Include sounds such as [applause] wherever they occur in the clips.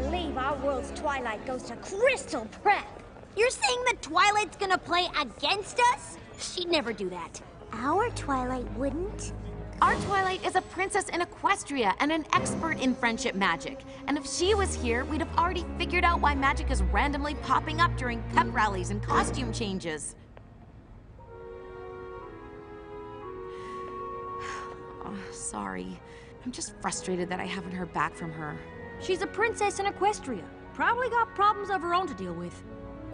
believe our world's twilight goes to Crystal Prep. You're saying that Twilight's gonna play against us? She'd never do that. Our Twilight wouldn't. Our Twilight is a princess in Equestria and an expert in friendship magic. And if she was here, we'd have already figured out why magic is randomly popping up during pep rallies and costume changes. [sighs] Oh, sorry. I'm just frustrated that I haven't heard back from her. She's a princess in Equestria. Probably got problems of her own to deal with.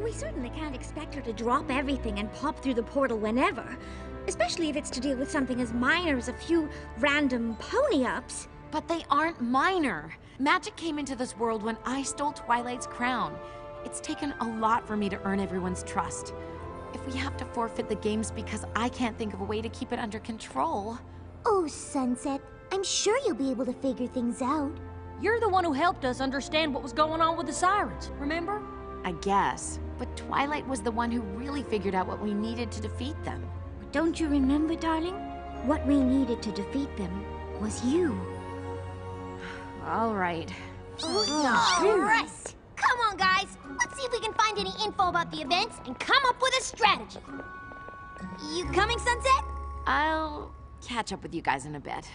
We certainly can't expect her to drop everything and pop through the portal whenever. Especially if it's to deal with something as minor as a few random pony-ups. But they aren't minor. Magic came into this world when I stole Twilight's crown. It's taken a lot for me to earn everyone's trust. If we have to forfeit the games because I can't think of a way to keep it under control... Oh, Sunset, I'm sure you'll be able to figure things out. You're the one who helped us understand what was going on with the sirens, remember? I guess. But Twilight was the one who really figured out what we needed to defeat them. Don't you remember, darling? What we needed to defeat them was you. [sighs] All right. All right. Come on, guys. Let's see if we can find any info about the events and come up with a strategy. You coming, Sunset? I'll catch up with you guys in a bit.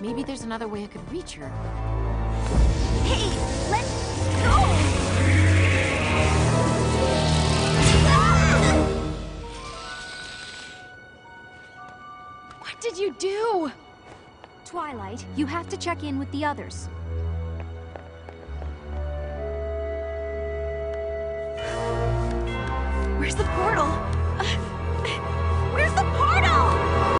Maybe there's another way I could reach her. Hey, let's go! What did you do? Twilight, you have to check in with the others. Where's the portal?